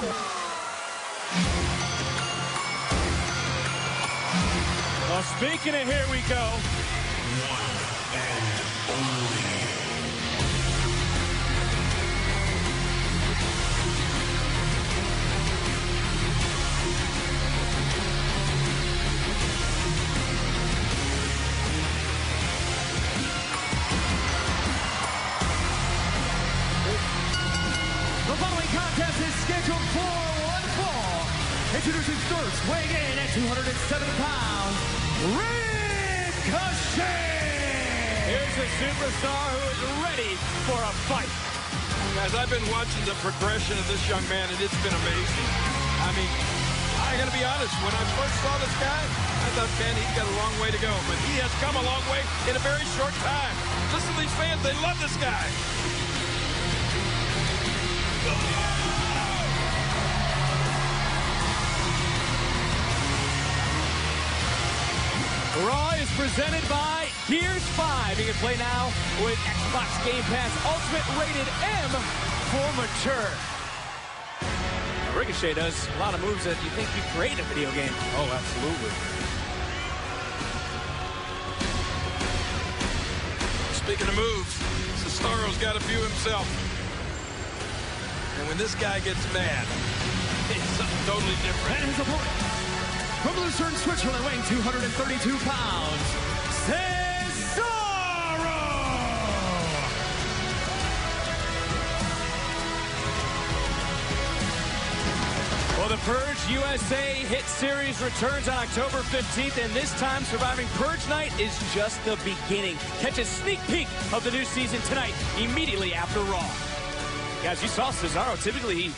Well, speaking of here we go. The following contest is scheduled for one fall. Introducing first, weighing in at 207 pounds, Ricochet! Here's a superstar who is ready for a fight. Guys, I've been watching the progression of this young man, and it's been amazing. I mean, I got to be honest. When I first saw this guy, I thought, man, he's got a long way to go. But he has come a long way in a very short time. Listen to these fans. They love this guy. Presented by Gears 5. You can play now with Xbox Game Pass Ultimate Rated M for mature. Ricochet does a lot of moves that you think you create in a video game. Oh, absolutely. Speaking of moves, Cesaro's got a few himself. And when this guy gets mad, it's something totally different. Lucerne, Switzerland, weighing 232 pounds, Cesaro! Well, the Purge USA Hit Series returns on October 15th, and this time surviving Purge Night is just the beginning. Catch a sneak peek of the new season tonight, immediately after Raw. Guys, you saw Cesaro. Typically, he